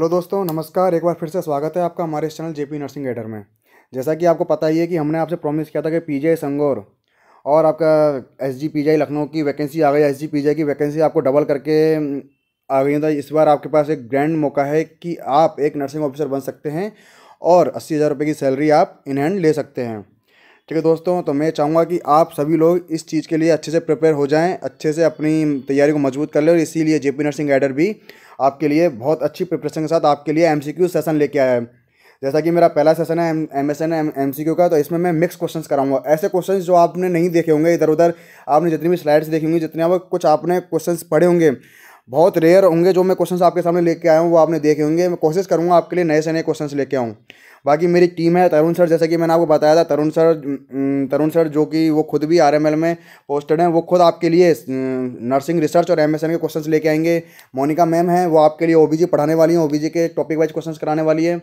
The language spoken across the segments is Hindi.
हेलो दोस्तों, नमस्कार। एक बार फिर से स्वागत है आपका हमारे इस चैनल जेपी नर्सिंग एडर में। जैसा कि आपको पता ही है कि हमने आपसे प्रॉमिस किया था कि पीजे संगोर और आपका एस जी पी लखनऊ की वैकेंसी आ गई। एस जी पी की वैकेंसी आपको डबल करके आ गई था इस बार आपके पास एक ग्रैंड मौका है कि आप एक नर्सिंग ऑफिसर बन सकते हैं और अस्सी हज़ार रुपये की सैलरी आप इन हैंड ले सकते हैं। ठीक है दोस्तों तो मैं चाहूँगा कि आप सभी लोग इस चीज़ के लिए अच्छे से प्रिपेयर हो जाएँ, अच्छे से अपनी तैयारी को मज़बूत कर लें, और इसीलिए जेपी नर्सिंग एडर भी आपके लिए बहुत अच्छी प्रिपरेशन के साथ आपके लिए एमसीक्यू सेशन लेके आया है। जैसा कि मेरा पहला सेशन है M S N M C Q का तो इसमें मैं मिक्स क्वेश्चंस कराऊँगा। ऐसे क्वेश्चंस जो आपने नहीं देखे होंगे इधर उधर आपने जितनी भी स्लाइड्स देखी होंगी, जितने आप कुछ आपने क्वेश्चंस पढ़े होंगे बहुत रेयर होंगे जो मैं क्वेश्चन आपके सामने लेके आया हूँ, वो आपने देखे होंगे। मैं कोशिश करूँगा आपके लिए नए से नए क्वेश्चन लेके आऊँ। बाकी मेरी टीम है तरुण सर जैसे कि मैंने आपको बताया था, तरुण सर तरुण सर जो कि वो खुद भी आरएमएल में पोस्टेड हैं, वो खुद आपके लिए नर्सिंग रिसर्च और एम के क्वेश्चन लेके आएँगे। मोनिका मैम हैं, वो आपके लिए ओबीजी पढ़ाने वाली हैं ओबीजी के टॉपिक वाइज क्वेश्चन कराने वाली है।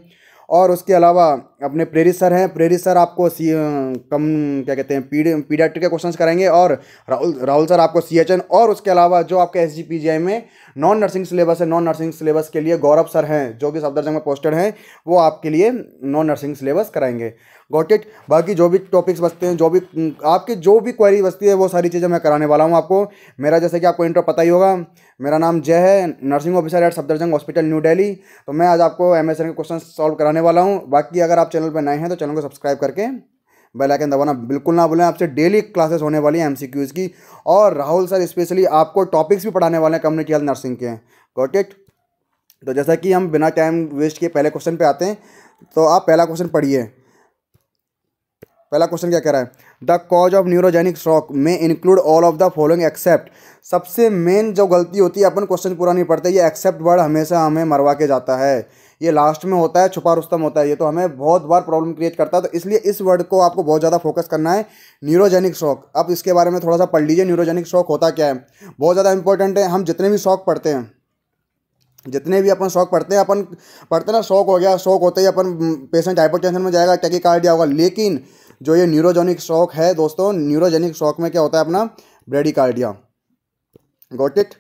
और उसके अलावा अपने प्रेरित सर हैं। प्रेरित सर आपको सी कम, क्या कहते हैं, पीडी, पीडियाट्रिक के क्वेश्चंस कराएँगे और राहुल राहुल सर आपको सी एच एन और उसके अलावा जो आपके S G P G I में नॉन नर्सिंग सिलेबस है। नॉन नर्सिंग सिलेबस के लिए गौरव सर हैं, जो कि सफदरजंग में पोस्टेड हैं, वो आपके लिए नॉन नर्सिंग सिलेबस कराएँगे। गॉट इट बाकी जो भी टॉपिक्स बचते हैं, जो भी, आपकी जो भी क्वेरी बचती है, वो सारी चीज़ें मैं कराने वाला हूँ आपको। मेरा जैसे कि आपको इंटर पता ही होगा मेरा नाम जय है nursing officer at Safdarjung hospital New Delhi तो मैं आज आपको एम एस एन के क्वेश्चन सॉल्व कराने वाला हूँ। बाकी अगर आप चैनल पर नए हैं तो चैनल को सब्सक्राइब करके बेल आइकन दबाना बिल्कुल ना भूलें। आपसे डेली क्लासेस होने वाली हैं एमसीक्यूज़ की। और राहुल सर स्पेशली आपको टॉपिक्स भी पढ़ाने वाले हैं कम्युनिटी हेल्थ नर्सिंग के। गॉट इट तो जैसा कि हम बिना टाइम वेस्ट किए पहले क्वेश्चन पे आते हैं तो आप पहला क्वेश्चन पढ़िए। पहला क्वेश्चन क्या कह रहा है? The cause of neurogenic shock में include all of the following except सबसे मेन जो गलती होती है, अपन क्वेश्चन पूरा नहीं पढ़ते, ये एक्सेप्ट वर्ड हमेशा हमें मरवा के जाता है। ये लास्ट में होता है छुपा रुस्तम होता है, ये तो हमें बहुत बार प्रॉब्लम क्रिएट करता है तो इसलिए इस वर्ड को आपको बहुत ज़्यादा फोकस करना है न्यूरोजेनिक शॉक अब इसके बारे में थोड़ा सा पढ़ लीजिए न्यूरोजेनिक शॉक होता क्या है? बहुत ज़्यादा इंपॉर्टेंट है, हम जितने भी शौक पढ़ते हैं, जितने भी अपन शौक पढ़ते हैं, अपन पढ़ते ना शौक हो गया शौक होते ही अपन पेशेंट हाइपोटेंशन में जाएगा टेकिकार्डिया होगा, लेकिन जो ये न्यूरोजेनिक शॉक है दोस्तों न्यूरोजेनिक शॉक में क्या होता है अपना? Bradycardia got it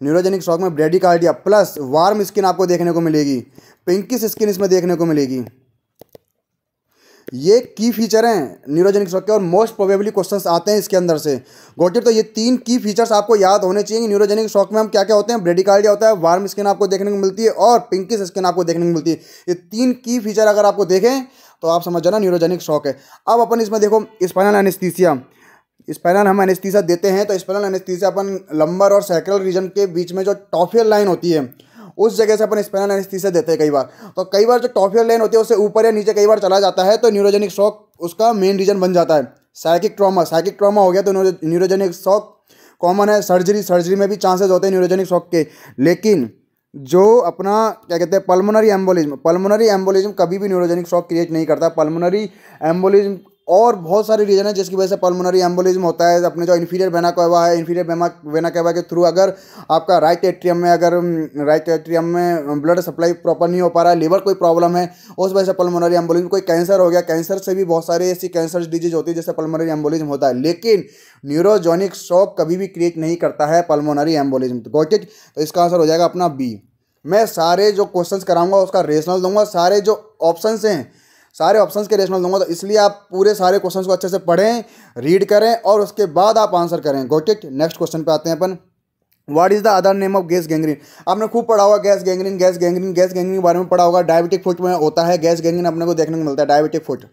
neurogenic shock में ब्रेडिकार्डिया प्लस वार्म स्किन आपको देखने को मिलेगी पिंकिस स्किन इसमें देखने को मिलेगी। ये की फीचर हैं न्यूरोजेनिक के और मोस्ट प्रोबेबली क्वेश्चंस आते हैं इसके अंदर से। गोटिव तो ये तीन की फीचर्स आपको याद होने चाहिए न्यूरोजेनिक शॉक में हम क्या क्या होते हैं? ब्रेडिकार्डिया होता है वार्म स्किन आपको देखने को मिलती है और पिंकिस स्किन आपको देखने को मिलती है। ये तीन की फीचर अगर आपको देखें तो आप समझ जाना न्यूरोजेनिक शॉक है। अब अपन इसमें देखो स्पाइनल एनेस्थीसिया स्पाइनल हम एनेस्थीसिया देते हैं तो स्पाइनल एनेस्थीसिया अपन लंबर और सैक्रल रीजन के बीच में जो टॉफियल लाइन होती है उस जगह से अपन स्पेनल एनेस्थीसिया देते हैं कई बार। तो कई बार जो टॉफियल लाइन होती है उससे ऊपर या नीचे कई बार चला जाता है तो न्यूरोजेनिक शॉक उसका मेन रीजन बन जाता है। साइकिक ट्रॉमा साइकिक ट्रॉमा हो गया तो न्यूरोजेनिक शॉक कॉमन है। सर्जरी सर्जरी में भी चांसेस होते हैं न्यूरोजेनिक शॉक के। लेकिन जो अपना, क्या कहते हैं पल्मोनरी एम्बोलिज्म पल्मोनरी एम्बोलिज्म कभी भी न्यूरोजेनिक शॉक क्रिएट नहीं करता। पल्मोनरी एम्बोलिज्म और बहुत सारे रीजन है जिसकी वजह से पल्मोनरी एम्बोलिज्म होता है, अपने जो इन्फीरियर वेना कहवा है इन्फीरियर वेना वेना कहवा के थ्रू अगर आपका राइट एट्रियम में अगर राइट एट्रियम में ब्लड सप्लाई प्रॉपर नहीं हो पा रहा है लीवर कोई प्रॉब्लम है, उस वजह से पल्मोनरी एम्बोलिज्म कोई कैंसर हो गया कैंसर से भी बहुत सारी ऐसी कैंसर डिज़ीज़ होती है जैसे पल्मोनरी एम्बोलिज्म होता है, लेकिन न्यूरोजोनिक शॉक कभी भी क्रिएट नहीं करता है पल्मोनरी एम्बोलिज्म गोट तो इसका आंसर हो जाएगा अपना बी मैं सारे जो क्वेश्चंस कराऊँगा, उसका रेशनल दूँगा, सारे जो ऑप्शंस हैं सारे ऑप्शन के रेशनल दूँगा तो इसलिए आप पूरे सारे क्वेश्चन को अच्छे से पढ़ें रीड करें और उसके बाद आप आंसर करें। गोट नेक्स्ट क्वेश्चन पे आते हैं अपन। What is the other name of gas gangrene आपने खूब पढ़ा होगा gas gangrene gas gangrene gas gangrene के बारे में पढ़ा होगा। डायबिटिक फुट में होता है गैस गैंग्रीन अपने को देखने को मिलता है डायबिटिक फुट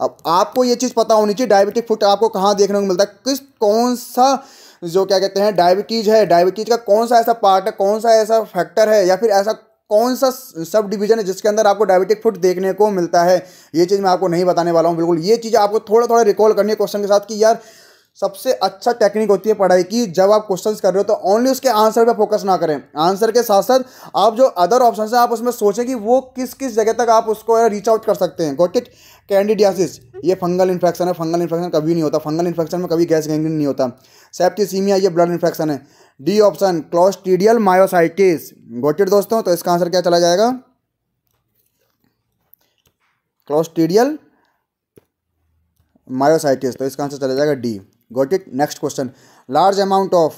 अब आपको ये चीज़ पता होनी चाहिए डायबिटिक फुट आपको कहाँ देखने को मिलता है? किस, कौन सा, जो क्या कहते हैं डायबिटीज़ है डायबिटीज़ का कौन सा ऐसा पार्ट है, कौन सा ऐसा फैक्टर है, या फिर ऐसा कौन सा सब डिवीज़न है जिसके अंदर आपको डायबिटिक फ़ूड देखने को मिलता है? ये चीज़ मैं आपको नहीं बताने वाला हूँ, बिल्कुल। ये चीज़ आपको थोड़ा थोड़ा रिकॉल करनी है क्वेश्चन के साथ कि यार, सबसे अच्छा टेक्निक होती है पढ़ाई की, जब आप क्वेश्चंस कर रहे हो तो ओनली उसके आंसर पे फोकस ना करें। आंसर के साथ साथ आप जो अदर ऑप्शन है, आप उसमें सोचें कि वो किस किस जगह तक आप उसको रीच आउट कर सकते हैं। गोट इट कैंडिडियासिस ये फंगल इन्फेक्शन है। फंगल इन्फेक्शन कभी नहीं होता। फंगल इन्फेक्शन में कभी गैस गैंग्रीन नहीं होता। सेप्टिसीमिया ये ब्लड इन्फेक्शन है। D option, clostridial myositis. Got it दोस्तों तो इसका आंसर क्या चला जाएगा? क्लोस्टीडियल मायोसाइटिस तो इसका आंसर चला जाएगा D. Got it next question. Large amount of,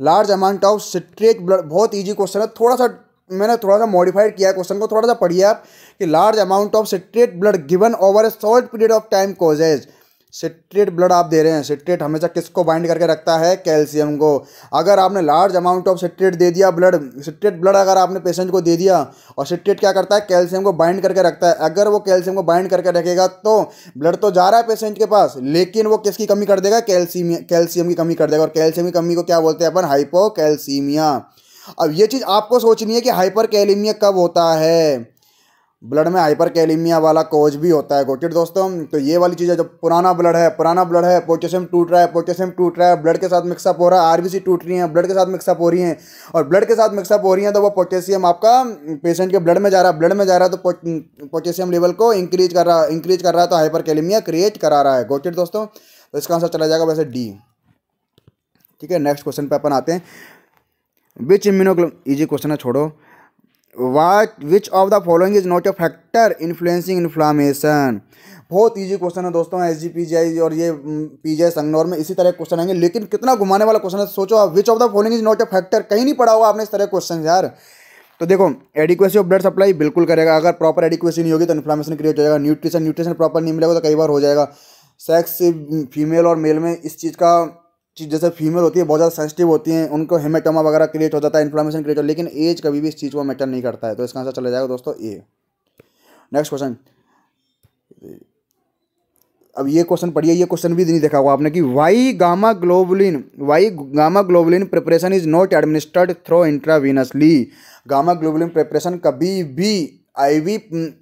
large amount of citrate blood, बहुत ईजी क्वेश्चन है। थोड़ा सा मैंने थोड़ा सा मॉडिफाइड किया क्वेश्चन को थोड़ा सा पढ़िए आप कि large amount of citrate blood given over a short period of time causes citrate blood आप दे रहे हैं। सिट्रेट हमेशा किसको बाइंड करके रखता है? कैल्शियम को। अगर आपने लार्ज अमाउंट ऑफ़ सिट्रेट दे दिया ब्लड सिट्रेट ब्लड अगर आपने पेशेंट को दे दिया, और सिट्रेट क्या करता है? कैल्शियम को बाइंड करके रखता है। अगर वो कैल्शियम को बाइंड करके रखेगा तो ब्लड तो जा रहा है पेशेंट के पास, लेकिन वो किसकी कमी कर देगा? कैल्शियम कैल्शियम की कमी कर देगा। और कैल्शियम की कमी को क्या बोलते हैं अपन? हाइपोकैल्सीमिया अब ये चीज़ आपको सोचनी है कि हाइपर कब होता है। ब्लड में हाइपर कैलीमिया वाला कोज भी होता है गोटेड दोस्तों। तो ये वाली चीज़ जब पुराना ब्लड है, पुराना ब्लड है, पोटेशियम टूट रहा है, पोटेशियम टूट रहा है, ब्लड के साथ मिक्सअप हो रहा है, आरबीसी टूट रही है, ब्लड के साथ मिक्सअप हो रही है, और ब्लड के साथ मिक्सअप हो रही है तो वो पोटेशियम आपका पेशेंट के ब्लड में जा रहा है, ब्लड में जा रहा है तो पोटेशियम लेवल को इंक्रीज कर रहा है इंक्रीज कर रहा है तो हाइपर कैलीमिया क्रिएट करा रहा है गोटेड दोस्तों। तो इसका आंसर चला जाएगा वैसे डी ठीक है नेक्स्ट क्वेश्चन पे अपन आते हैं। विच इम्यूनोग्लो इजी क्वेश्चन है, छोड़ो। What which of the following is not a factor influencing inflammation बहुत ईजी क्वेश्चन है दोस्तों एस जी पी जी आई और ये पी जी आई संगनौर में इसी तरह क्वेश्चन आएँगे। लेकिन कितना घुमाने वाला क्वेश्चन है, सोचो आप which of the following is not a factor कहीं नहीं पढ़ा हुआ आपने इस तरह क्वेश्चन यार। तो देखो एडिक्वेसी ऑफ़ ब्लड सप्लाई बिल्कुल करेगा। अगर प्रॉपर एडिक्वेसी नहीं होगी तो इन्फ्लामेशन क्रिएट हो जाएगा। न्यूट्रिशन न्यूट्रिशन प्रॉपर नहीं मिलेगा तो कई बार हो जाएगा। सेक्स फीमेल और मेल में इस चीज़ का चीज़ जैसे फीमेल होती है, बहुत ज़्यादा सेंसिटिव होती हैं, उनको हेमेटोमा वगैरह क्रिएट हो जाता है इन्फ्लामेशन क्रिएट हो लेकिन एज कभी भी इस चीज़ को मैटर नहीं करता है। तो इसका आंसर चला जाएगा दोस्तों ए नेक्स्ट क्वेश्चन अब ये क्वेश्चन पढ़िए, ये क्वेश्चन भी नहीं देखा हुआ आपने कि why gamma globulin why gamma globulin preparation is not administered through intravenously gamma globulin preparation कभी भी आईवी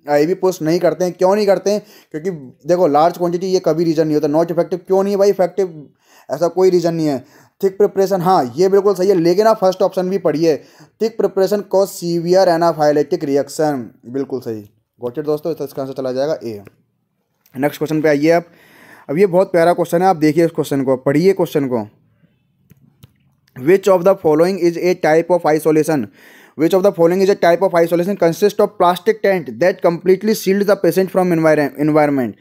आईवी पोस्ट नहीं करते हैं। क्यों नहीं करते हैं? क्योंकि देखो लार्ज क्वांटिटी ये कभी रीजन नहीं होता। नॉट इफ़ेक्टिव क्यों नहीं है भाई? इफ़ेक्टिव ऐसा कोई रीज़न नहीं है। थिक प्रिपरेशन हाँ ये बिल्कुल सही है, लेकिन आप फ़र्स्ट ऑप्शन भी पढ़िए। Thick preparation cause severe anaphylactic reaction बिल्कुल सही। गोटेड दोस्तों? इसका आंसर चला जाएगा ए नेक्स्ट क्वेश्चन पे आइए आप। अब ये बहुत प्यारा क्वेश्चन है, आप देखिए इस क्वेश्चन को, पढ़िए क्वेश्चन को। Which of the following is a type of isolation which of the following is a type of isolation consist of plastic tent that completely sealed the patient from environment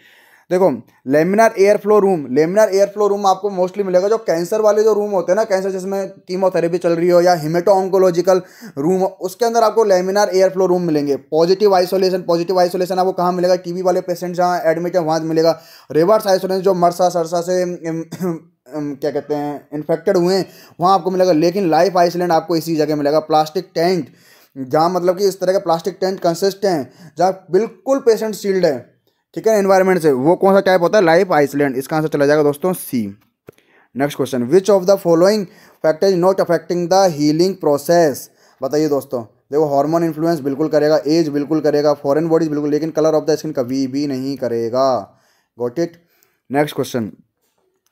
देखो laminar air flow room laminar air flow room आपको मोस्टली मिलेगा जो कैंसर वाले जो रूम होते हैं ना कैंसर जिसमें कीमोथेरेपी चल रही हो या हिमेटो ऑन्कोलॉजिकल रूम उसके अंदर आपको लेमिनार एयर फ्लो रूम मिलेंगे। पॉजिटिव आइसोलेशन पॉजिटिव आइसोलेशन आपको कहाँ मिलेगा? टीबी वाले पेशेंट जहाँ एडमिट है, वहाँ मिलेगा। रिवर्स आइसोलेशन जो मरसा सरसा से क्या कहते हैं इन्फेक्टेड हुए हैं, वहाँ आपको मिलेगा। लेकिन लाइफ आइसोलेंट आपको इसी जगह मिलेगा प्लास्टिक टेंट जहाँ मतलब कि इस तरह के प्लास्टिक टेंट कंसिस्ट हैं, जहाँ बिल्कुल पेशेंट सील्ड है। ठीक है एनवायरमेंट से। वो कौन सा टाइप होता है? लाइफ आइसलैंड इसका आंसर चला जाएगा दोस्तों? C next question which of the following factor is not affecting the healing process बताइए दोस्तों। देखो हार्मोन इन्फ्लुएंस बिल्कुल करेगा एज बिल्कुल करेगा फॉरेन बॉडीज बिल्कुल, लेकिन कलर ऑफ़ द स्किन कभी भी नहीं करेगा। गोट इट नेक्स्ट क्वेश्चन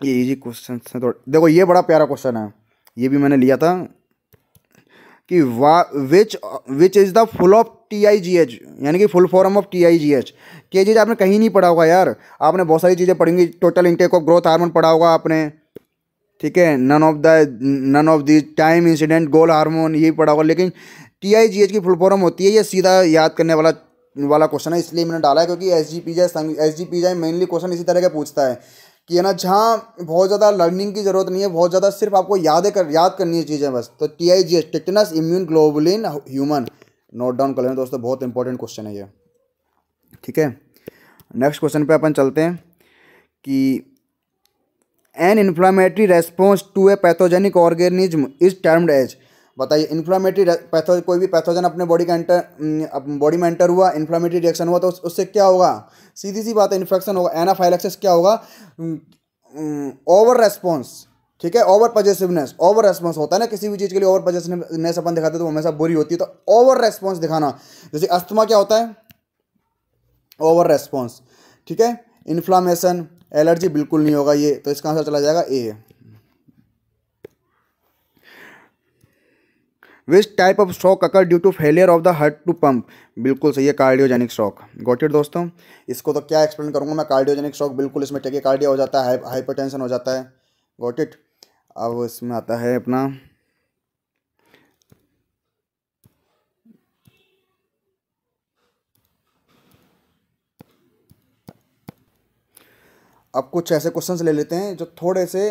ये इजी क्वेश्चन है तो देखो, ये बड़ा प्यारा क्वेश्चन है। ये भी मैंने लिया था कि वा which which is the full of T I G H यानी कि full form of T I G H ये चीज़ आपने कहीं नहीं पढ़ा होगा यार। आपने बहुत सारी चीज़ें पढ़ेंगी total intake of growth hormone पढ़ा होगा आपने। ठीक है? None of the none of the time incident goal hormone यही पढ़ा होगा। लेकिन टी आई जी एच की फुल फॉर्म होती है, ये सीधा याद करने वाला वाला क्वेश्चन है। इसलिए मैंने डाला है क्योंकि एस जी पी जाए एस जी पी जाए मेनली क्वेश्चन इसी तरह का पूछता है कि है ना, जहाँ बहुत ज़्यादा लर्निंग की ज़रूरत नहीं है, बहुत ज़्यादा सिर्फ़ आपको याद कर, याद करनी है चीज़ें बस। तो T I G H tetanus immune globulin human. Note down कर लेना दोस्तों बहुत इंपॉर्टेंट क्वेश्चन है ये। ठीक है? नेक्स्ट क्वेश्चन पे अपन चलते हैं कि an inflammatory response to a pathogenic organism is termed as बताइए इन्फ्लामेटरी पैथो कोई भी पैथोजन अपने बॉडी का एंटर बॉडी में एंटर हुआ इन्फ्लामेटरी रिएक्शन हुआ तो उस, उससे क्या होगा? सीधी सी बात है इन्फेक्शन होगा एनाफाइलेक्सिस क्या होगा? ओवर रेस्पॉन्स ठीक है? ओवर पॉजिटिवनेस ओवर रेस्पॉन्स होता है ना किसी भी चीज़ के लिए ओवर पॉजिटिवनेस अपन दिखाते तो हमेशा बुरी होती है तो ओवर रेस्पॉन्स दिखाना। जैसे अस्थमा क्या होता है? ओवर रेस्पॉन्स ठीक है? इन्फ्लामेशन एलर्जी बिल्कुल नहीं होगा ये तो इसका आंसर चला जाएगा A which type of stroke occur due to failure of the heart to pump बिल्कुल सही है कार्डियोजेनिक स्ट्रोक गॉट इट दोस्तों? इसको तो क्या एक्सप्लेन करूँगा मैं? कार्डियोजेनिक स्ट्रोक बिल्कुल इसमें टेके कार्डिया हो जाता है हाइपरटेंशन हो जाता है। गॉट इट अब इसमें आता है अपना। अब कुछ ऐसे क्वेश्चंस ले लेते हैं जो थोड़े से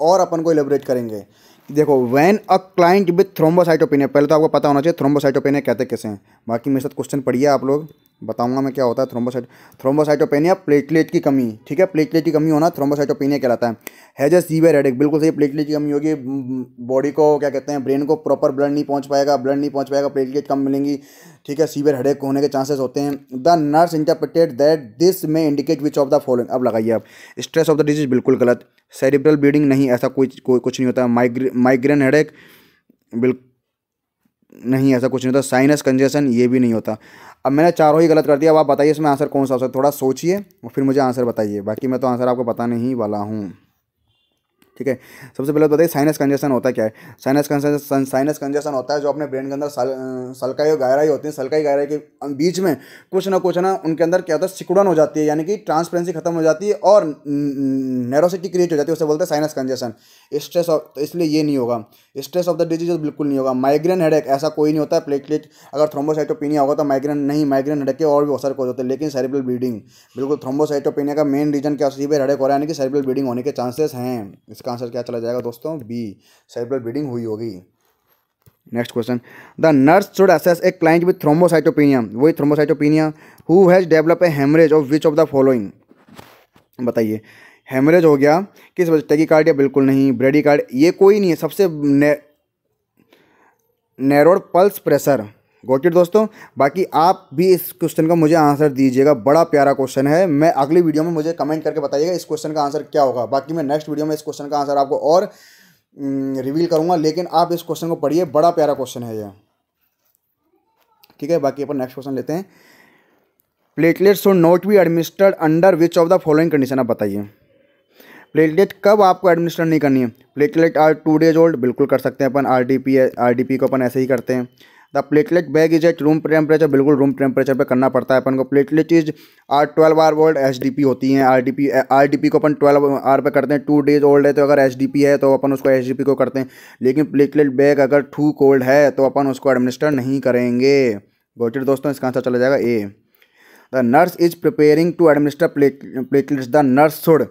और अपन को एलिब्रेट करेंगे। देखो when a client with thrombocytopenia पहले तो आपको पता होना चाहिए थ्रोम्बोसाइटोपिनिया कहते कैसे हैं। बाकी मेरे साथ क्वेश्चन पढ़िए आप लोग। बताऊँगा मैं क्या होता है थ्रोम्बोसाइट थ्रोम्बोसाइटोपेनिया प्लेटलेट की कमी, ठीक है? प्लेटलेट की कमी होना थ्रोम्बोसाइटोपेनिया कहलाता है। हैज़ ए सीवियर हेडेक बिल्कुल सही प्लेटलेट की कमी होगी बॉडी को क्या कहते हैं ब्रेन को प्रॉपर ब्लड नहीं पहुँच पाएगा ब्लड नहीं पहुँच पाएगा प्लेटलेट कम मिलेंगी, ठीक है? सीवियर हेडेक होने के चांसेस होते हैं। The nurse interpreted that this may indicate which of the following अब लगाइए आप। स्ट्रेस ऑफ़ द डिज़ीज़ बिल्कुल गलत। सेरिब्रल ब्लीडिंग नहीं, ऐसा कोई कुछ नहीं होता। माइग्रे माइग्रेन हेडेक बिल्कुल नहीं, ऐसा कुछ नहीं होता। साइनस कंजेशन ये भी नहीं होता। अब मैंने चारों ही गलत कर दिया, अब आप बताइए इसमें आंसर कौन सा हो? सकता थोड़ा सोचिए और फिर मुझे आंसर बताइए। बाकी मैं तो आंसर आपको बताने ही वाला हूँ। ठीक है? सबसे पहले तो बताइए साइनस कंजेशन होता क्या है? साइनस कंजेशन साइनस कंजेशन होता है जो अपने ब्रेन के अंदर सल, सलकाई और गहराई होती है। सलकाई गहराई के बीच में कुछ ना कुछ ना उनके अंदर क्या होता है सिकुड़न हो जाती है यानी कि ट्रांसपेरेंसी खत्म हो जाती है और नेरोसिटी क्रिएट हो जाती है उसे बोलते हैं साइनस कंजेशन स्ट्रेस ऑफ़ तो इसलिए ये नहीं होगा। स्ट्रेस ऑफ़ द डिज़ीज़ बिल्कुल नहीं होगा। माइग्रेन हेडेक ऐसा कोई नहीं होता है। प्लेटलेट अगर थ्रोम्बोसाइटोपिनिया होगा तो माइग्रेन नहीं माइग्रेन हेडेक के और भी बहुत सारे कोज होते हैं लेकिन सेरिब्रल ब्लीडिंग बिल्कुल थ्रोम्बोसाइटोपिनिया का मेन रीजन क्या सीवियर हेडेक हो रहा है यानी कि सेरिब्रल ब्लीडिंग होने के चांसेस हैं इसका। आंसर क्या चला जाएगा दोस्तों? बी सेरिब्रल ब्लीडिंग हुई होगी। Next question the nurse should assess a client with thrombocytopenia वही thrombocytopenia who has develop a haemorrhage of which of the following बताइए। हेमरेज हो गया। किस वजह टेकी कार्ड या बिल्कुल नहीं। ब्रेडी कार्ड ये कोई नहीं है। सबसे ने, नैरोड पल्स प्रेशर गोटेड दोस्तों? बाकी आप भी इस क्वेश्चन का मुझे आंसर दीजिएगा। बड़ा प्यारा क्वेश्चन है। मैं अगली वीडियो में मुझे कमेंट करके बताइएगा इस क्वेश्चन का आंसर क्या होगा। बाकी मैं नेक्स्ट वीडियो में इस क्वेश्चन का आंसर आपको और रिवील करूँगा। लेकिन आप इस क्वेश्चन को पढ़िए। बड़ा प्यारा क्वेश्चन है ये। ठीक है? बाकी अपन नेक्स्ट क्वेश्चन लेते हैं। Platelets should not be administered under which of the following condition आप बताइए। प्लेटलेट कब आपको एडमिनिस्टर नहीं करनी है? Platelet are two days old बिल्कुल कर सकते हैं अपन। R D P R D P को अपन ऐसे ही करते हैं। The platelet bag is at room temperature, बिल्कुल रूम टेम्परेचर पे करना पड़ता है। अपन को platelet is are twelve hour old H D P होती हैं। आर डी आर डी को अपन ट्वेल्व आर पे करते हैं। टू डेज़ ओल्ड है तो अगर एच है तो अपन उसको एच को करते हैं। लेकिन प्लेटलेट बैग अगर टू कोल्ड है तो अपन उसको एडमिनिस्टर नहीं करेंगे। गोटेड दोस्तों? इसका आंसर चला जाएगा A the nurse is preparing to administer plate platelets the nurse should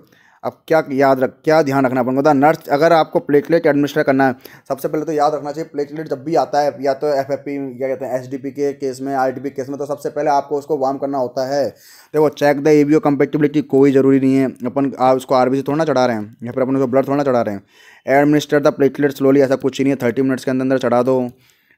अब क्या याद रख, क्या ध्यान रखना पड़ेगा? नर्स, अगर आपको प्लेटलेट एडमिनिस्टर करना है, सबसे पहले तो याद रखना चाहिए, प्लेटलेट जब भी आता है, या तो एफ़ एफ़ पी क्या कहते हैं एच डी पी के केस में आई डी पी केस में तो सबसे पहले आपको उसको वार्म करना होता है। देखो चेक द एवीओ कंपेटिबिलिटी कोई ज़रूरी नहीं है। अपन, आप उसको आर बी सी थोड़ा ना चढ़ा रहे हैं, या फिर अपन उसको ब्लड थोड़ा ना चढ़ा रहे हैं। एडमिनिस्टर द प्लेटलेट स्लोली ऐसा कुछ ही नहीं है। थर्टी मिनट्स के अंदर अंदर चढ़ा दो।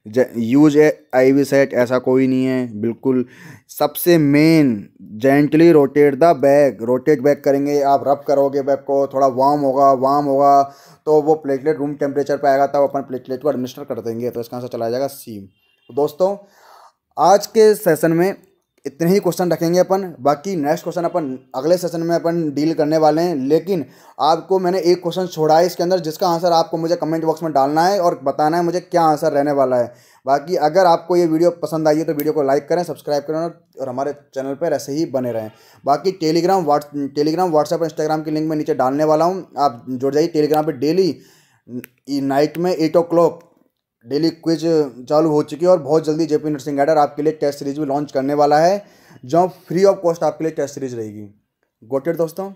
Use a I V set ऐसा कोई नहीं है, बिल्कुल। सबसे main gently rotate the bag rotate bag करेंगे, आप रब करोगे बैग को, थोड़ा वार्म होगा वार्म होगा तो वो प्लेटलेट रूम टेम्परेचर पर आएगा, तब अपन प्लेटलेट को एडमिनिस्टर कर देंगे तो इसका आंसर चला जाएगा सी दोस्तों, आज के सेशन में इतने ही क्वेश्चन रखेंगे अपन। बाकी नेक्स्ट क्वेश्चन अपन अगले सेशन में अपन डील करने वाले हैं। लेकिन आपको मैंने एक क्वेश्चन छोड़ा है इसके अंदर, जिसका आंसर आपको मुझे कमेंट बॉक्स में डालना है और बताना है मुझे क्या आंसर रहने वाला है। बाकी अगर आपको ये वीडियो पसंद आई है तो वीडियो को लाइक करें सब्सक्राइब करें और हमारे चैनल पर ऐसे ही बने रहें। बाकी टेलीग्राम व्हाट्स टेलीग्राम व्हाट्सएप और इंस्टाग्राम की लिंक मैं नीचे डालने वाला हूँ। आप जुड़ जाइए टेलीग्राम पर डेली नाइट में eight o'clock daily quiz चालू हो चुकी है और बहुत जल्दी जेपी नर्सिंग गाइडर आपके लिए टेस्ट सीरीज़ भी लॉन्च करने वाला है, जो फ्री ऑफ़ कॉस्ट आपके लिए टेस्ट सीरीज़ रहेगी। गोटेड दोस्तों?